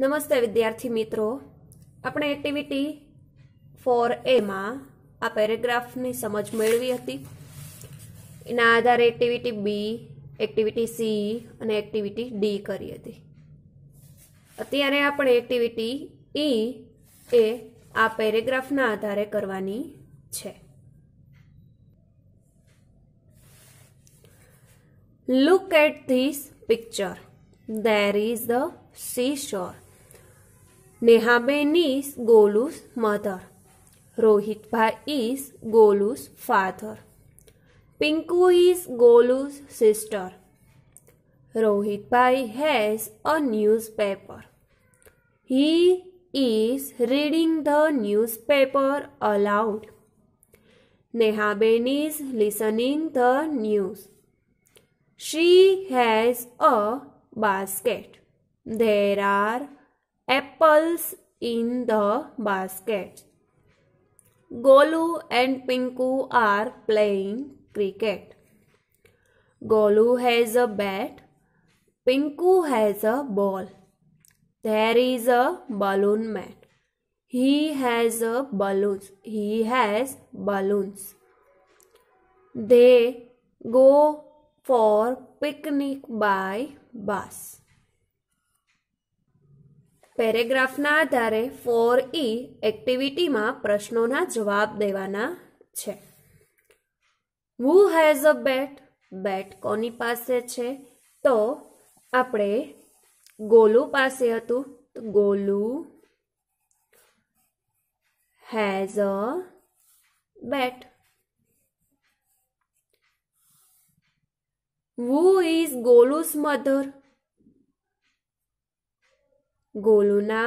નમસ્તે વિદ્યાર્થી મિત્રો. આપણે એક્ટિવિટી ફોર એમાં આ પેરેગ્રાફની સમજ મેળવી હતી. એના આધારે એક્ટિવિટી બી એક્ટિવિટી સી અને એક્ટિવિટી ડી કરી હતી. અત્યારે આપણે એક્ટિવિટી ઈ એ આ પેરેગ્રાફના આધારે કરવાની છે. Look at this picture. There is the seashore. Nehaben is Golu's mother. Rohit Bhai is Golu's father. Pinku is Golu's sister. Rohit Bhai has a newspaper. He is reading the newspaper aloud. Nehaben is listening the news. She has a basket. There are apples in the basket. Golu and Pinku are playing cricket. Golu has a bat. Pinku has a ball. There is a balloon man. He has a balloons. He has balloons. They go for picnic by bus. પેરેગ્રાફના આધારે four E એક્ટિવિટીમાં પ્રશ્નોના જવાબ દેવાના છે. Who has a bat bat કોની પાસે છે? તો આપણે ગોલુ પાસે હતું. તો Golu has a bat Who is Golu's mother? ગોલુના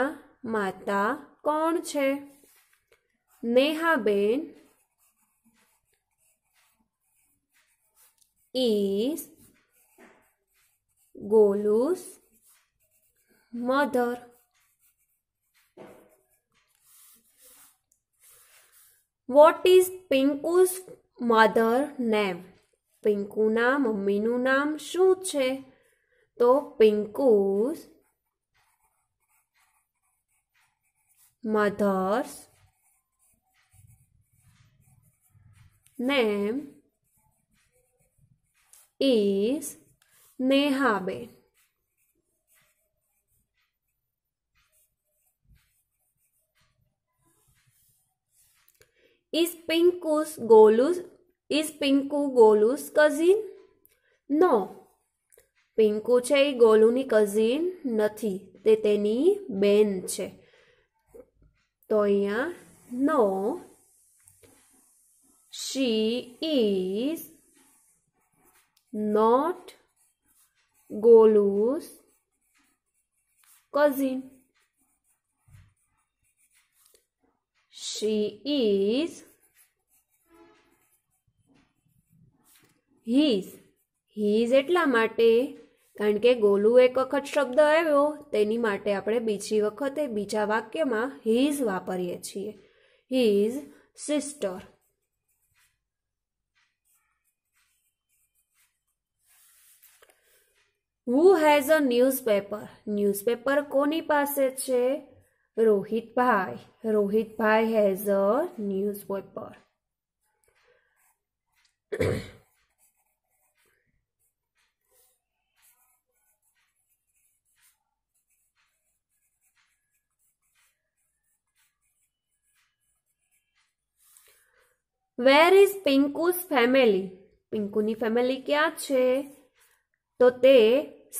માતા કોણ છે નેહાબેન is Golu's mother. What is Pinku's mother name? પિંકુના મમ્મીનું નામ શું છે તો Pinku's mother's name is Nehaben Is Pinku's Golu's is Pinku Golu's cousin no Pinku છે એ ગોલુની કઝિન નથી. તે તેની બેન છે. તો અહીંયા no she is not Golu's cousin she is his his એટલા માટે, કારણ કે ગોલુ એક વખત શબ્દ આવ્યો, તેની માટે આપણે બીજી વખતે બીજા વાક્યમાં હીઝ વાપરીએ છીએ. His sister who has a newspaper newspaper કોની પાસે છે? Rohitbhai. Rohitbhai has a newspaper where is Pinku's family પિંકુની family ક્યાં છે? તો તે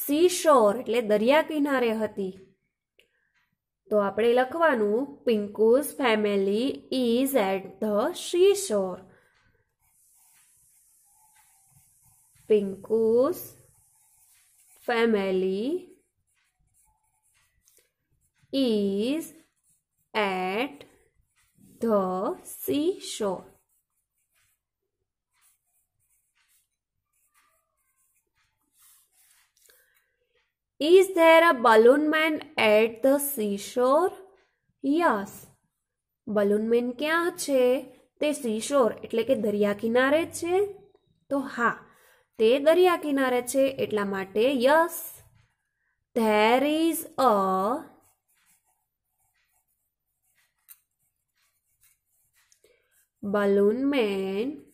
સી શોર એટલે દરિયા કિનારે હતી. તો આપણે લખવાનું Pinku's family is at the seashore Pinku's family is at the seashore Is there a balloon man at the seashore? Yes. balloon man ક્યાં છે તે seashore એટલે કે દરિયા કિનારે છે તો હા તે દરિયા કિનારે છે એટલા માટે yes there is a balloon man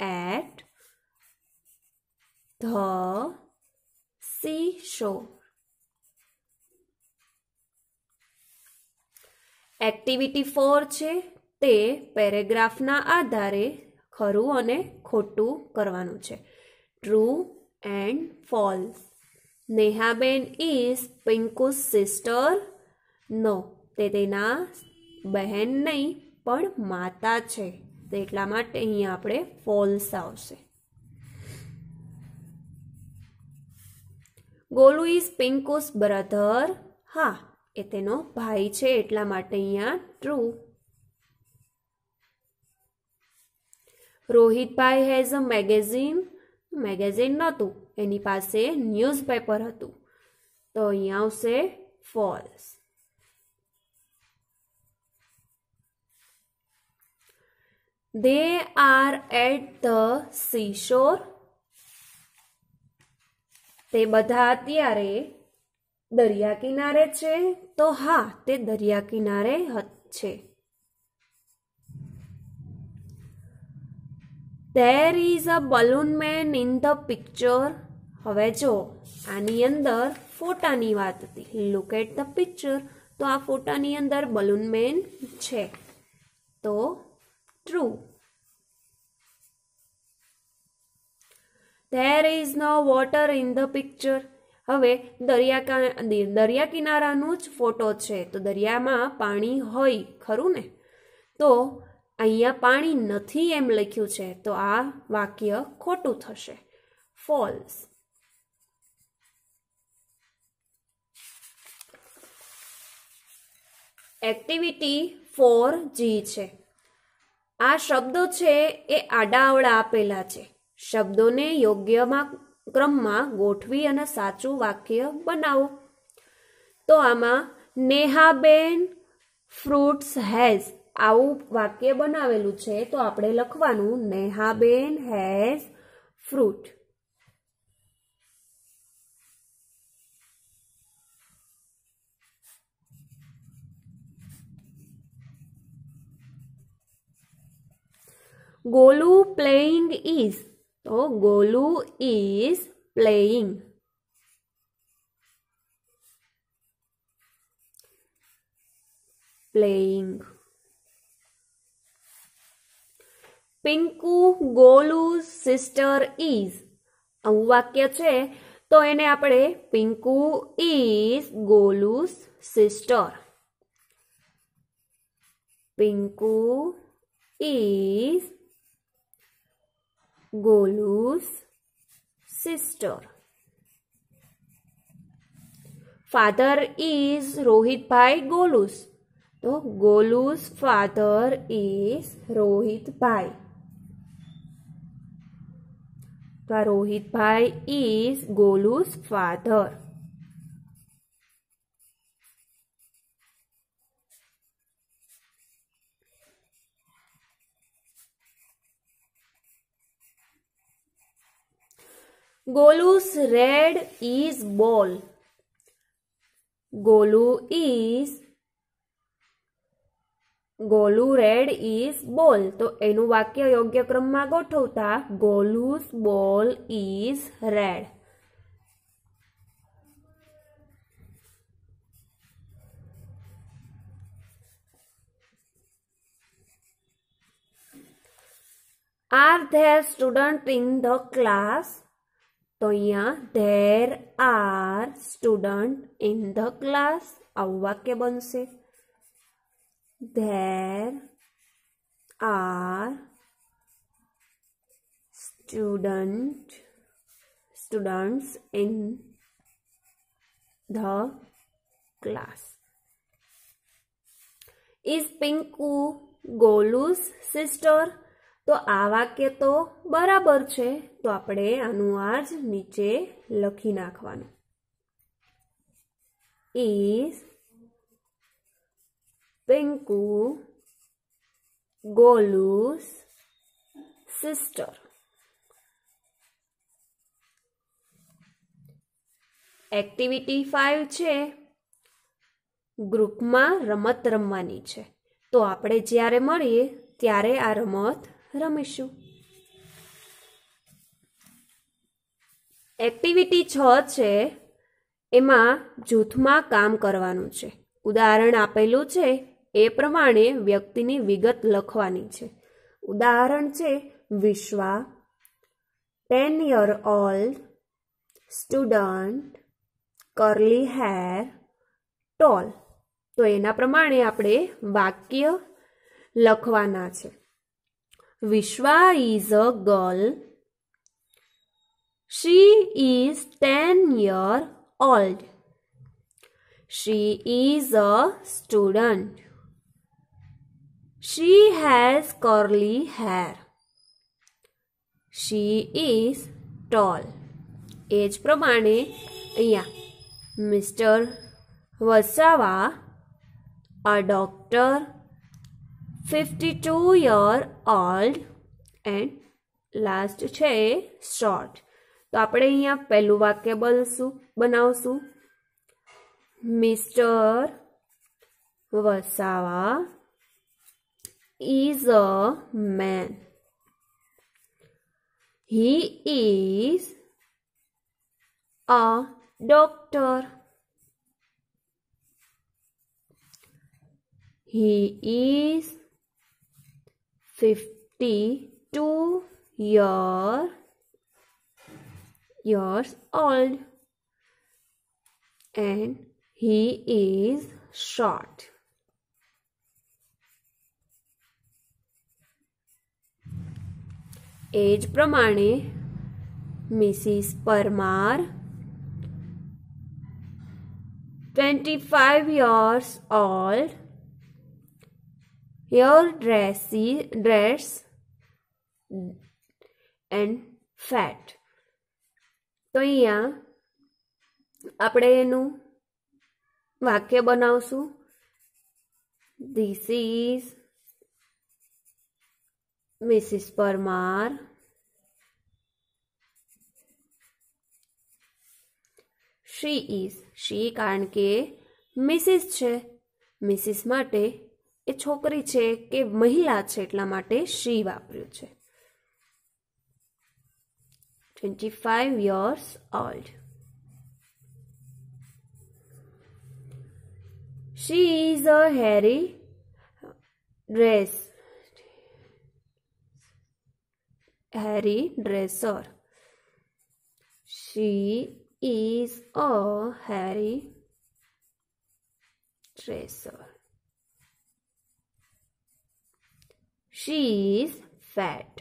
at the seashore. Activity four છે તે પેરેગ્રાફના આધારે ખરું અને ખોટું કરવાનું છે. True and false Nehaben is Pinku's sister no તે તેના બહેન નહીં, પણ માતા છે. તો એટલા માટે અહીંયા આપણે ફોલ્સ આવશે. Golu is Pinku's brother. હા, એ તેનો ભાઈ છે, એટલા માટે અહીંયા true Rohitbhai has a magazine magazine નહોતું, એની પાસે ન્યૂઝપેપર હતું. તો અહીંયા આવશે false they are at the seashore. તે બધા અત્યારે દરિયા કિનારે છે. તો હા, તે દરિયા કિનારે છે. There is a balloon man in the picture હવે જો, આની અંદર ફોટાની વાત હતી. લુક એટ ધ પિક્ચર તો આ ફોટાની અંદર બલૂન મેન છે તો true there is no water in the picture હવે દરિયા દરિયા કિનારાનું જ ફોટો છે. તો દરિયામાં પાણી હોય, ખરું ને? તો અહીંયા પાણી નથી એમ લખ્યું છે. તો આ વાક્ય ખોટું થશે. ફોલ્સ એક્ટિવિટી ફોર જી છે. આ શબ્દો છે એ આડાઅવળા આપેલા છે. શબ્દોને યોગ્યમાં, ક્રમમાં ગોઠવી અને સાચું વાક્ય બનાવો. તો આમાં, નેહાબેન ફ્રૂટ્સ હેઝ આવું વાક્ય બનાવેલું છે. તો આપણે લખવાનું, નેહાબેન has fruit. Golu playing is તો Golu is playing playing Pinku Golu sister is આવું વાક્ય છે, તો એને આપણે Pinku is Golu's sister Pinku is Golu's sister. Father is રોહિતભાઈ ગોલુસ. તો ગોલુસ ફાધર ઇઝ રોહિતભાઈ તો આ Rohitbhai is Golu's father. Golu's red is ball. Golu is, Golu red is ball. તો એનું વાક્ય યોગ્ય ક્રમમાં ગોઠવતા Golu's ball is red. Are there student in the class? તો અહીંયા there are student in the class આવું વાક્ય બનશે there are student students in the class is Pinku Golu's sister તો આ વાક્ય તો બરાબર છે. તો આપણે આનું આ જ નીચે લખી નાખવાનું. Is Pinku Golu's sister activity five છે. ગ્રુપમાં રમત રમવાની છે. તો આપણે જ્યારે મળીએ, ત્યારે આ રમત રમીશું. એક્ટિવિટી છ છે, એમાં જૂથમાં કામ કરવાનું છે. ઉદાહરણ આપેલું છે, એ પ્રમાણે વ્યક્તિની વિગત લખવાની છે. ઉદાહરણ છે, Vishwa ten year old student curly hair tall તો એના પ્રમાણે આપણે વાક્ય લખવાના છે. Vishwa is a girl she is ten year old she is a student she has curly hair she is tall એ જ પ્રમાણે અહીંયા mister Vasava a doctor 52 year old and last છે શોર્ટ તો આપણે અહીંયા પહેલું વાક્ય બનશું, બનાવશું. Mister Vasava is a man he is a doctor He is 52 year, years old and he is short. એ જ પ્રમાણે Mrs Parmar twenty five years old Hair dressy dress and fat તો અહીંયા આપણે એનું વાક્ય બનાવશું. This is Mrs Parmar. She is she કારણ કે મિસિસ છે. મિસિસ માટે એ છોકરી છે કે મહિલા છે એટલા માટે શી વાપર્યું છે. Twenty five years old she is a hair dress hairdresser she is a hair dresser. She is fat.